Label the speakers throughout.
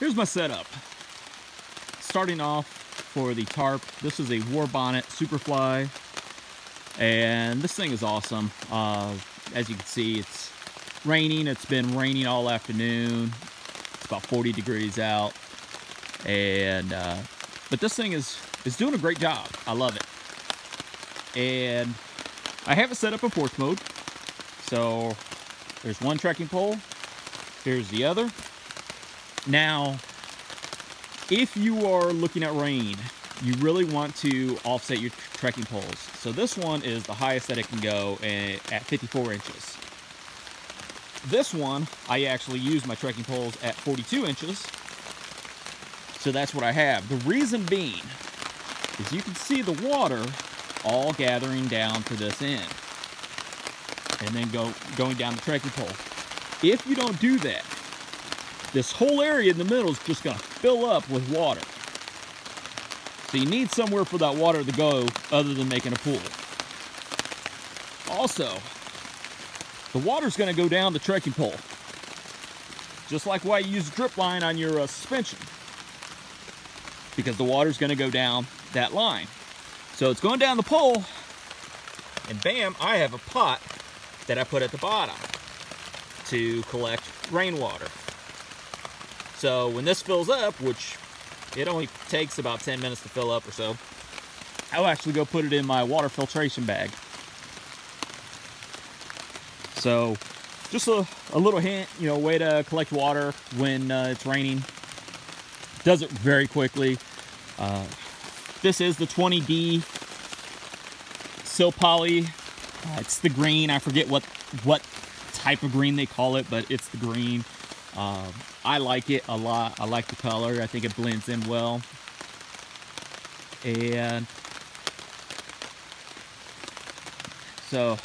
Speaker 1: here's my setup. Starting off for the tarp, this is a Warbonnet Superfly. And this thing is awesome. Uh, as you can see, it's raining. It's been raining all afternoon. It's about 40 degrees out. And, uh, but this thing is, is doing a great job. I love it. And I have it set up in force mode. So there's one trekking pole. Here's the other. Now, if you are looking at rain, you really want to offset your trekking poles. So this one is the highest that it can go eh, at 54 inches. This one, I actually use my trekking poles at 42 inches. So that's what I have. The reason being is you can see the water all gathering down to this end and then go going down the trekking pole. If you don't do that, this whole area in the middle is just gonna fill up with water. So you need somewhere for that water to go other than making a pool. Also, the water's gonna go down the trekking pole. Just like why you use a drip line on your uh, suspension. Because the water's gonna go down that line. So it's going down the pole, and bam, I have a pot that I put at the bottom to collect rainwater. So when this fills up, which it only takes about 10 minutes to fill up or so, I'll actually go put it in my water filtration bag. So just a, a little hint, you know, way to collect water when uh, it's raining. Does it very quickly. Uh, this is the 20D Silpoly uh, it's the green. I forget what what type of green they call it, but it's the green. Um, I like it a lot. I like the color. I think it blends in well. And so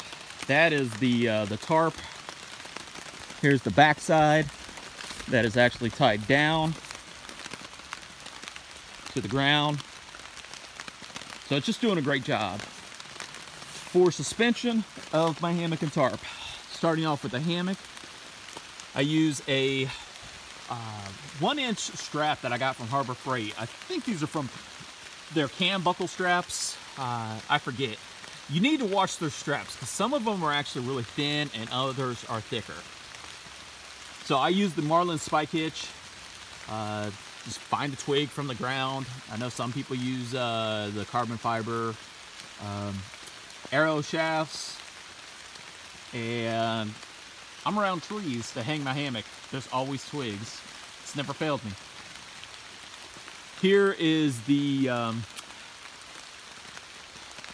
Speaker 1: that is the uh, the tarp. Here's the backside that is actually tied down to the ground. So it's just doing a great job for suspension of my hammock and tarp. Starting off with the hammock, I use a uh, one inch strap that I got from Harbor Freight. I think these are from their cam buckle straps. Uh, I forget. You need to watch their straps because some of them are actually really thin and others are thicker. So I use the Marlinspike hitch. Uh, just find a twig from the ground. I know some people use uh, the carbon fiber. Um, arrow shafts, and I'm around trees to hang my hammock. There's always twigs. It's never failed me. Here is the, um,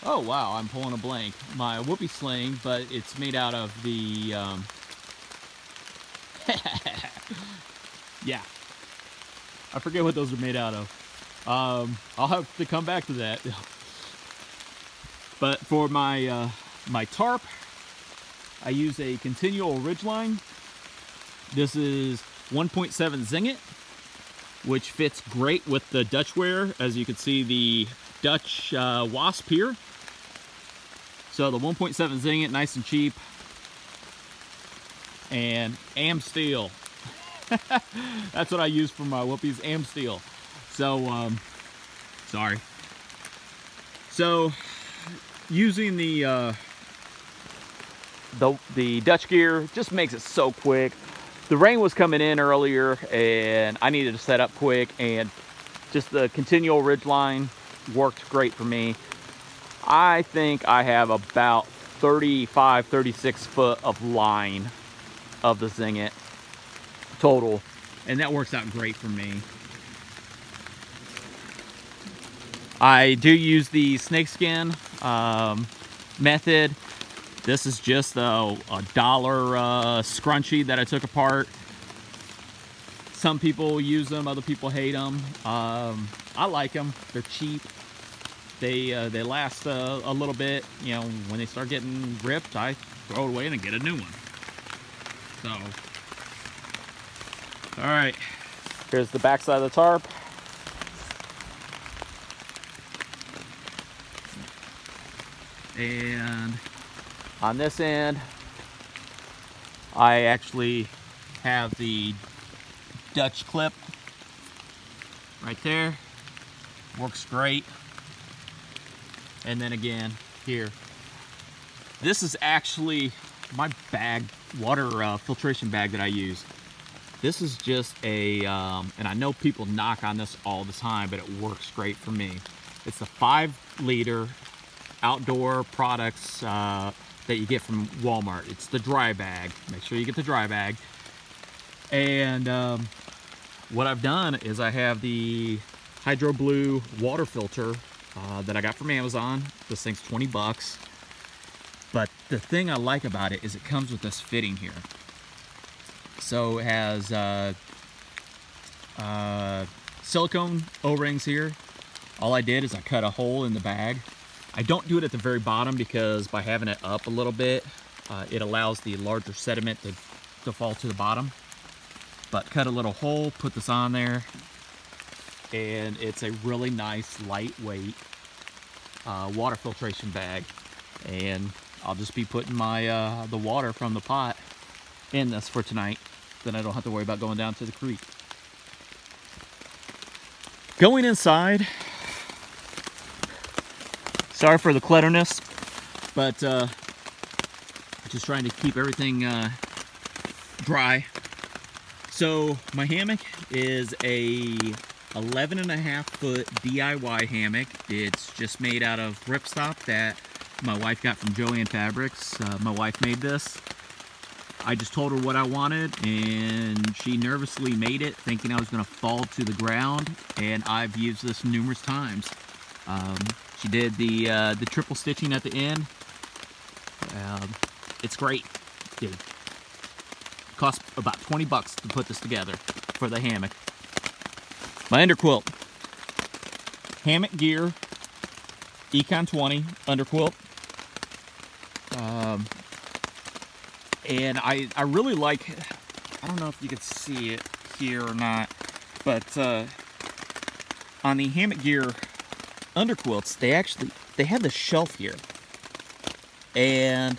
Speaker 1: oh wow, I'm pulling a blank. My whoopee sling, but it's made out of the, um, yeah. I forget what those are made out of. Um, I'll have to come back to that. But for my, uh, my tarp, I use a continual ridgeline. This is 1.7 Zing-It, which fits great with the Dutchware. As you can see, the Dutch uh, Wasp here. So the 1.7 Zing-It, nice and cheap. And Amsteel. That's what I use for my whoopies, Amsteel. So, um, sorry. So, using the uh, the the Dutch gear just makes it so quick. The rain was coming in earlier and I needed to set up quick and just the continual ridge line worked great for me. I think I have about 35, 36 foot of line of the Zing-It total and that works out great for me. I do use the snakeskin um, method. This is just a, a dollar uh, scrunchie that I took apart. Some people use them, other people hate them. Um, I like them. They're cheap. They uh, they last uh, a little bit. You know, when they start getting ripped, I throw it away and get a new one. So, all right. Here's the back side of the tarp. and on this end I actually have the Dutch clip right there. Works great. And then again, here. This is actually my bag, water uh, filtration bag that I use. This is just a, um, and I know people knock on this all the time, but it works great for me. It's a five liter outdoor products uh, that you get from Walmart. It's the dry bag. Make sure you get the dry bag. And um, what I've done is I have the HydroBlu water filter uh, that I got from Amazon. This thing's 20 bucks. But the thing I like about it is it comes with this fitting here. So it has uh, uh, silicone O-rings here. All I did is I cut a hole in the bag. I don't do it at the very bottom because by having it up a little bit, uh, it allows the larger sediment to, to fall to the bottom. But cut a little hole, put this on there, and it's a really nice, lightweight uh, water filtration bag. And I'll just be putting my uh, the water from the pot in this for tonight then I don't have to worry about going down to the creek. Going inside, sorry for the clutterness, but uh, just trying to keep everything uh, dry. So my hammock is a 11 and a half foot DIY hammock. It's just made out of ripstop that my wife got from Joann Fabrics. Uh, my wife made this. I just told her what I wanted and she nervously made it thinking I was going to fall to the ground and I've used this numerous times. Um, she did the uh, the triple stitching at the end. Um, it's great. It cost about 20 bucks to put this together for the hammock. My underquilt. Hammock Gear Econ 20 underquilt. Um, and I, I really like, I don't know if you can see it here or not, but uh, on the hammock gear underquilts, they actually, they have the shelf here. And,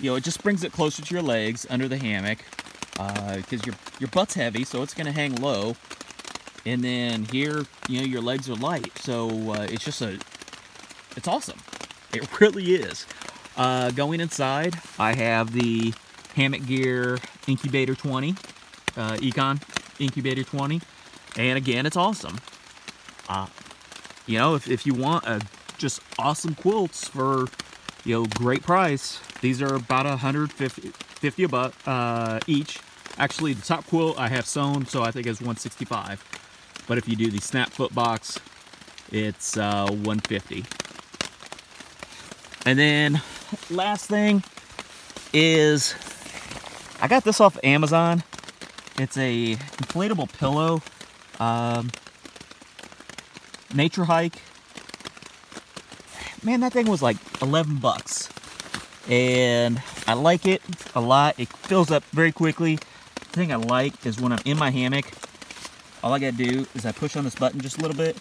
Speaker 1: you know, it just brings it closer to your legs under the hammock because uh, your, your butt's heavy, so it's going to hang low. And then here, you know, your legs are light. So uh, it's just a, it's awesome. It really is. Uh, going inside, I have the Hammock Gear Incubator 20, uh, Econ Incubator 20. And again, it's awesome. Uh, you know, if, if you want a just awesome quilts for, you know, great price, these are about 150 50 about uh, each. Actually, the top quilt I have sewn, so I think it's 165. But if you do the snap foot box, it's uh, 150. And then last thing is I got this off Amazon. It's a inflatable pillow. Um, Naturehike. Man, that thing was like 11 bucks. And I like it a lot. It fills up very quickly. The thing I like is when I'm in my hammock, all I gotta do is I push on this button just a little bit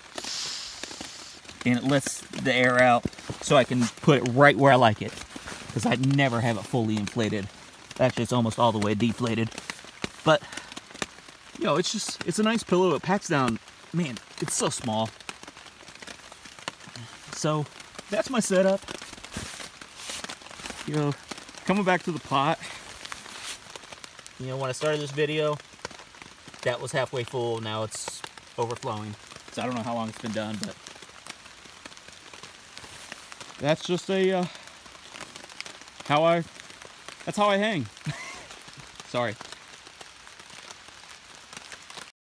Speaker 1: and it lets the air out so I can put it right where I like it because I never have it fully inflated. Actually, it's almost all the way deflated. But, you know, it's just, it's a nice pillow. It packs down, man, it's so small. So, that's my setup. You know, coming back to the pot. You know, when I started this video, that was halfway full. Now it's overflowing. So I don't know how long it's been done, but that's just a uh, how I that's how I hang. Sorry.